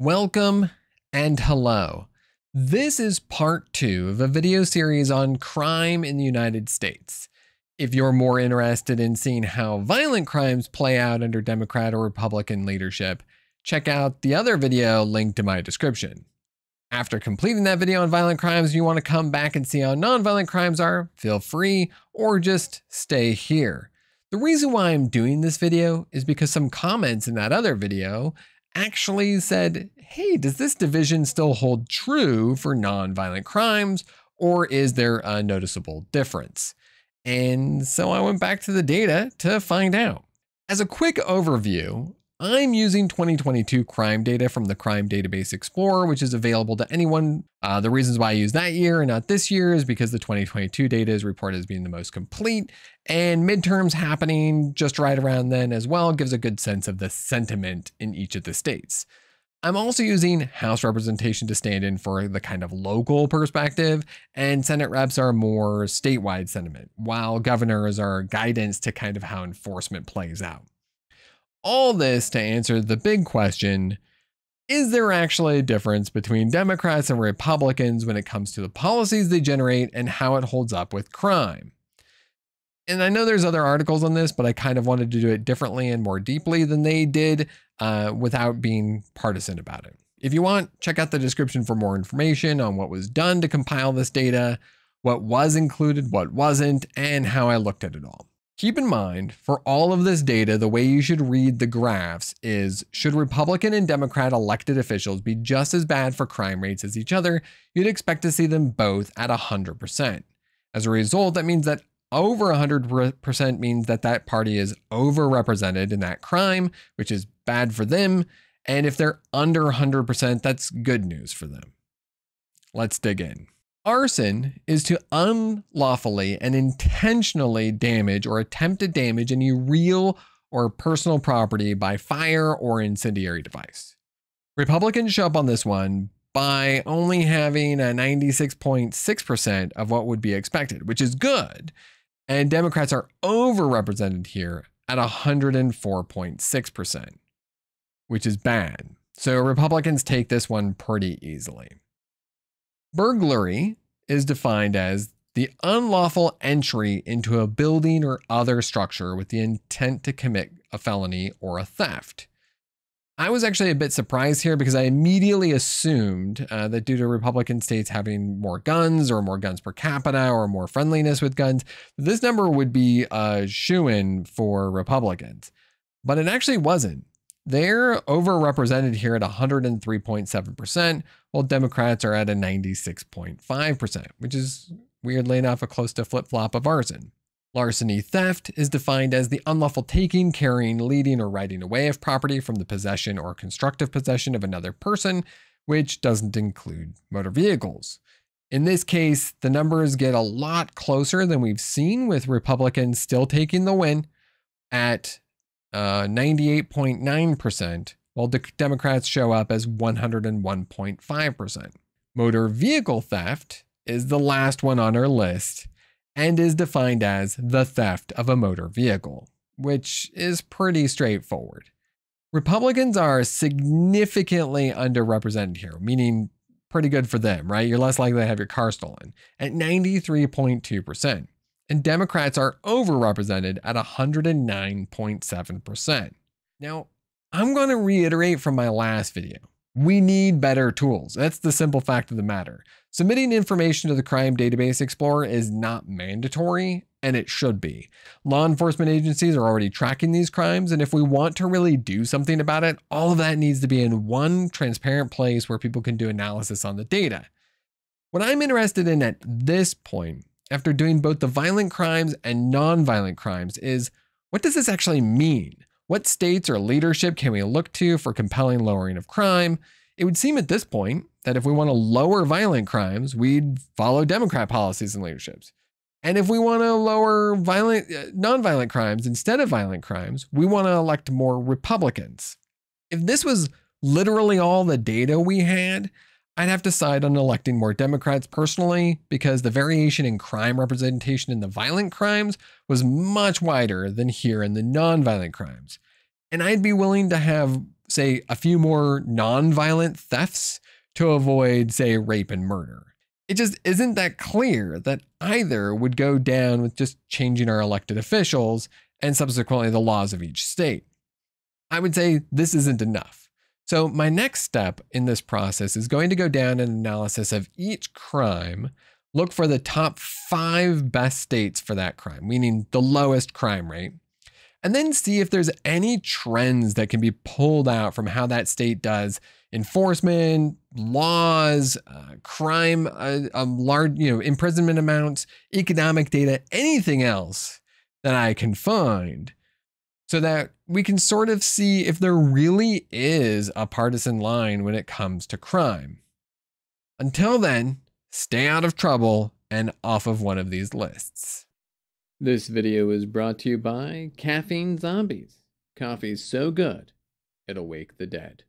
Welcome and hello. This is part two of a video series on crime in the United States. If you're more interested in seeing how violent crimes play out under Democrat or Republican leadership, check out the other video linked in my description. After completing that video on violent crimes, you want to come back and see how nonviolent crimes are, feel free, or just stay here. The reason why I'm doing this video is because some comments in that other video actually said, hey, does this division still hold true for nonviolent crimes, or is there a noticeable difference? And so I went back to the data to find out. As a quick overview, I'm using 2022 crime data from the Crime Database Explorer, which is available to anyone. Uh, the reasons why I use that year and not this year is because the 2022 data is reported as being the most complete, and midterms happening just right around then as well gives a good sense of the sentiment in each of the states. I'm also using House representation to stand in for the kind of local perspective, and Senate reps are more statewide sentiment, while governors are guidance to kind of how enforcement plays out. All this to answer the big question is there actually a difference between Democrats and Republicans when it comes to the policies they generate and how it holds up with crime? And I know there's other articles on this, but I kind of wanted to do it differently and more deeply than they did uh, without being partisan about it. If you want, check out the description for more information on what was done to compile this data, what was included, what wasn't, and how I looked at it all. Keep in mind, for all of this data, the way you should read the graphs is should Republican and Democrat elected officials be just as bad for crime rates as each other, you'd expect to see them both at 100%. As a result, that means that over 100% means that that party is overrepresented in that crime, which is bad for them. And if they're under 100%, that's good news for them. Let's dig in. Arson is to unlawfully and intentionally damage or attempt to damage any real or personal property by fire or incendiary device. Republicans show up on this one by only having a 96.6% of what would be expected, which is good. And Democrats are overrepresented here at 104.6%, which is bad. So Republicans take this one pretty easily. Burglary is defined as the unlawful entry into a building or other structure with the intent to commit a felony or a theft. I was actually a bit surprised here because I immediately assumed uh, that due to Republican states having more guns or more guns per capita or more friendliness with guns, this number would be a shoe in for Republicans. But it actually wasn't. They're overrepresented here at 103.7%, while Democrats are at a 96.5%, which is weirdly enough a close to flip flop of arson. Larceny theft is defined as the unlawful taking, carrying, leading, or riding away of property from the possession or constructive possession of another person, which doesn't include motor vehicles. In this case, the numbers get a lot closer than we've seen, with Republicans still taking the win at uh, 98.9%, while the Democrats show up as 101.5%. Motor vehicle theft is the last one on our list and is defined as the theft of a motor vehicle, which is pretty straightforward. Republicans are significantly underrepresented here, meaning pretty good for them, right? You're less likely to have your car stolen at 93.2% and Democrats are overrepresented at 109.7%. Now, I'm going to reiterate from my last video. We need better tools. That's the simple fact of the matter. Submitting information to the Crime Database Explorer is not mandatory, and it should be. Law enforcement agencies are already tracking these crimes, and if we want to really do something about it, all of that needs to be in one transparent place where people can do analysis on the data. What I'm interested in at this point after doing both the violent crimes and non-violent crimes is what does this actually mean? What states or leadership can we look to for compelling lowering of crime? It would seem at this point that if we want to lower violent crimes, we'd follow Democrat policies and leaderships. And if we want to lower violent, uh, non-violent crimes instead of violent crimes, we want to elect more Republicans. If this was literally all the data we had, I'd have to side on electing more Democrats personally because the variation in crime representation in the violent crimes was much wider than here in the nonviolent crimes. And I'd be willing to have say, a few more non-violent thefts to avoid, say, rape and murder. It just isn't that clear that either would go down with just changing our elected officials and subsequently the laws of each state. I would say this isn't enough. So, my next step in this process is going to go down an analysis of each crime, look for the top five best states for that crime, meaning the lowest crime rate, and then see if there's any trends that can be pulled out from how that state does enforcement, laws, uh, crime, uh, um, large, you know, imprisonment amounts, economic data, anything else that I can find so that we can sort of see if there really is a partisan line when it comes to crime. Until then, stay out of trouble and off of one of these lists. This video is brought to you by Caffeine Zombies. Coffee's so good, it'll wake the dead.